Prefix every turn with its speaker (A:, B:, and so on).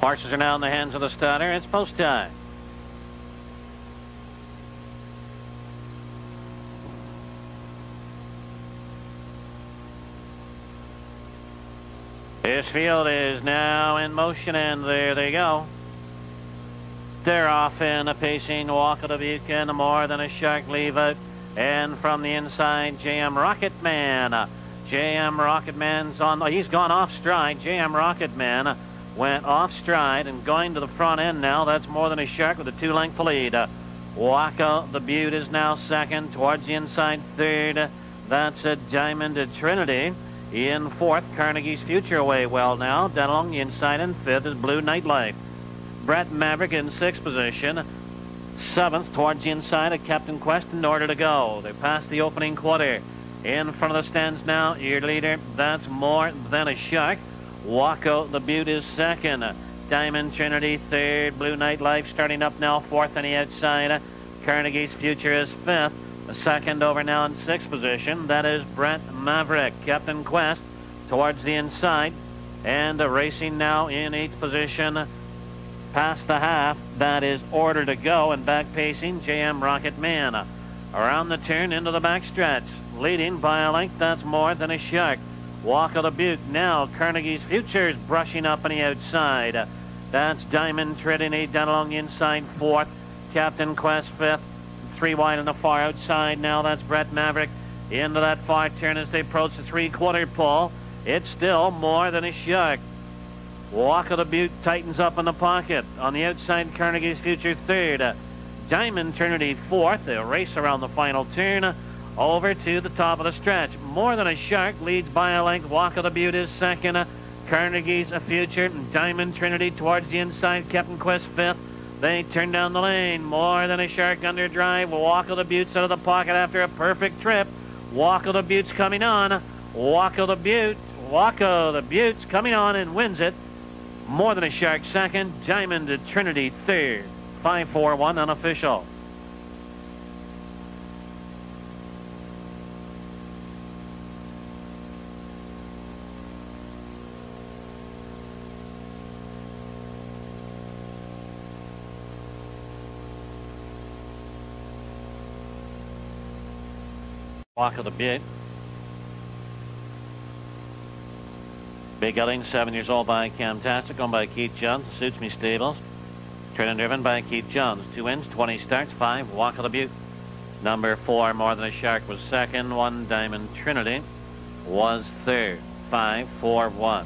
A: Horses are now in the hands of the starter. It's post time. This field is now in motion, and there they go. They're off in a pacing walk of the beacon, more than a shark leave out. And from the inside, JM Rocket Man. JM Rocket Man's on, he's gone off stride. JM Rocket Man went off stride and going to the front end now. That's more than a shark with a two length lead. Uh, Walk of the Beaut is now second towards the inside third. That's a Diamond to Trinity. In fourth, Carnegie's Future away well now. Down along the inside in fifth is Blue Nightlife. Brett Maverick in sixth position. Seventh towards the inside of Captain Quest in order to go. They passed the opening quarter. In front of the stands now, your leader, that's more than a shark. Walk of the Beaut is second. Diamond Trinity third. Blue Nightlife starting up now fourth on the outside. Carnegie's Future is fifth. Second over now in sixth position. That is Brett Maverick. Captain Quest towards the inside. And racing now in eighth position past the half. That is order to go and back pacing JM Rocket Man. Around the turn into the back stretch. Leading by a length that's more than a shark. Walk of the Beaut now. Carnegie's Futures brushing up on the outside. Uh, that's Diamond Trinity down along inside fourth. Captain Quest fifth. Three wide on the far outside now. That's Brett Maverick into that far turn as they approach the three-quarter pole. It's still more than a shark. Walk of the Beaut tightens up in the pocket. On the outside, Carnegie's Future third. Uh, Diamond Trinity fourth. They'll race around the final turn over to the top of the stretch. More than a shark leads by a length. Walk of the Beaut is second. Carnegie's a future. Diamond Trinity towards the inside. Captain Quest fifth. They turn down the lane. More than a shark under drive. Walk of the Beaut's out of the pocket after a perfect trip. Walk of the Beaut's coming on. Walk of the Beaut. Walk of the Beaut's coming on and wins it. More than a shark second. Diamond Trinity third. 5-4-1 unofficial. Walk of the bit. Big Gelding, seven years old by Camtastic, owned by Keith Jones. Suits me stables. Trained and driven by Keith Jones. Two wins, 20 starts, five. Walk of the Beaut. Number four, More Than a Shark, was second. One Diamond Trinity was third. Five, four, one.